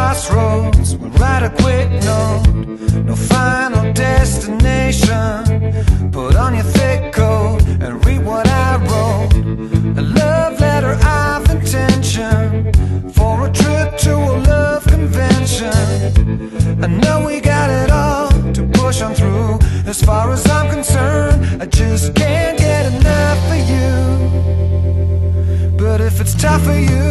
crossroads We're a quick note. No final destination. Put on your thick coat And read what I wrote. A love letter of intention For a trip to a love convention. I know we got it all To push on through. As far as I'm concerned I just can't get enough of you. But if it's tough for you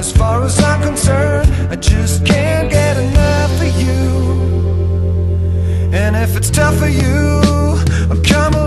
As far as I'm concerned, I just can't get enough of you. And if it's tough for you, I'm coming.